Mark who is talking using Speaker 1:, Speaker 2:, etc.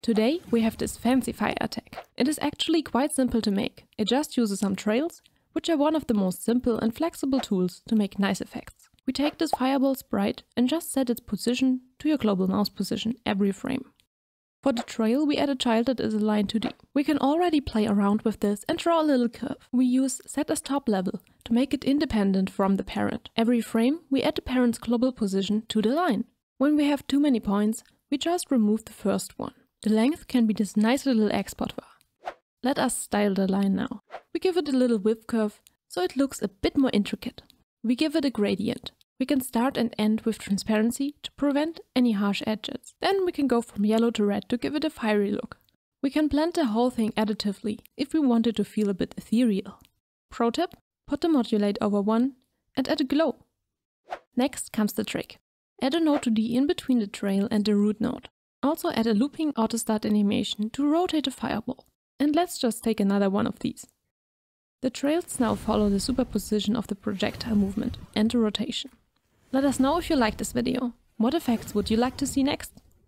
Speaker 1: Today we have this fancy fire attack. It is actually quite simple to make. It just uses some trails, which are one of the most simple and flexible tools to make nice effects. We take this fireball sprite and just set its position to your global mouse position every frame. For the trail, we add a child that is a Line2D. We can already play around with this and draw a little curve. We use set as top level to make it independent from the parent. Every frame, we add the parent's global position to the line. When we have too many points, we just remove the first one. The length can be this nice little export var. Let us style the line now. We give it a little width curve, so it looks a bit more intricate. We give it a gradient. We can start and end with transparency to prevent any harsh edges. Then we can go from yellow to red to give it a fiery look. We can blend the whole thing additively if we want it to feel a bit ethereal. Pro tip, put the modulate over 1 and add a glow. Next comes the trick. Add a Node2D in between the trail and the root node. Also add a looping auto-start animation to rotate the fireball. And let's just take another one of these. The trails now follow the superposition of the projectile movement and the rotation. Let us know if you liked this video. What effects would you like to see next?